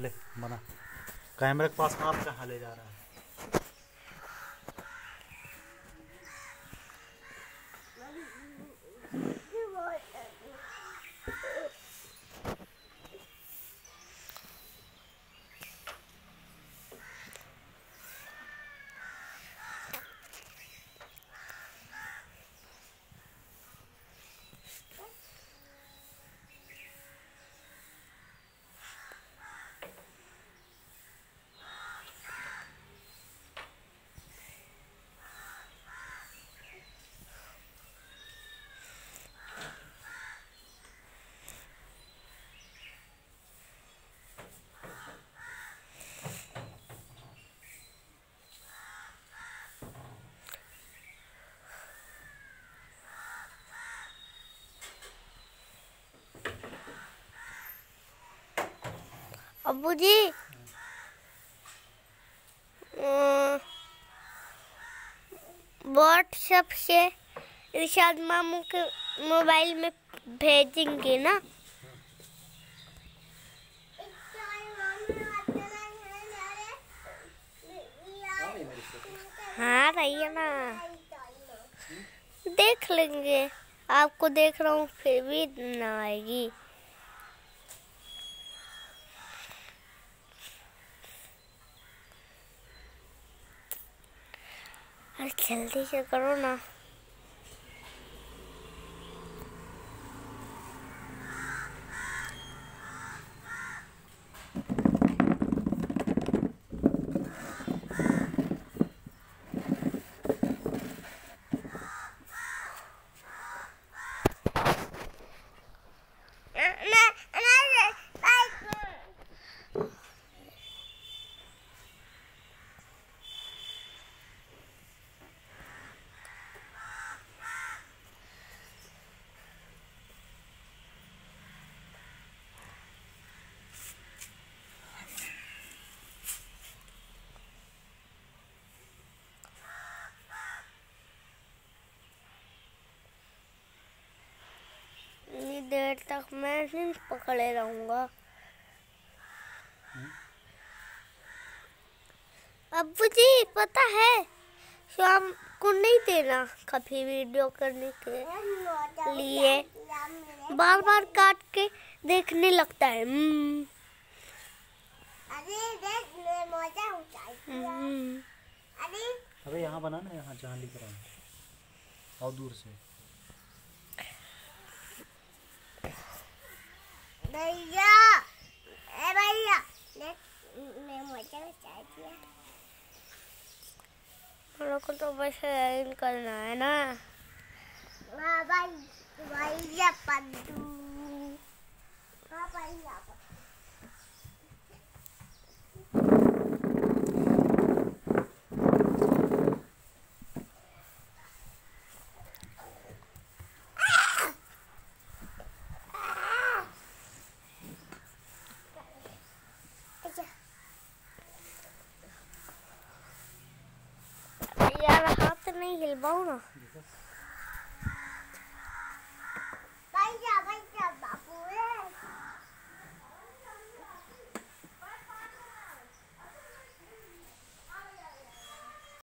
ले बना कैमरे के पास आप कहाँ ले जा रहा है? अबू जी व्हाट्सएप से इरशाद मामू के मोबाइल में भेजेंगे ना? हाँ रही है ना। देख लेंगे। आपको देख रहा हूँ, फिर भी ना आएगी। अरे जल्दी से देर तक मैं सिर्फ़ पकड़े रहूँगा। अब्बू जी पता है शाम को नहीं देना कभी वीडियो करने के लिए। बार बार काट के देखने लगता है। हम्म, अरे हम्म। अरे। यहाँ बना ना यहाँ जहाँ लिख रहा हूँ। और दूर से। भैया। ए भैया मैं मज़ा बचा दिया हम लोग को तो बस इन करना है ना। भाई भैया पद्दू भैया यार हाथ नहीं हिलवाओ ना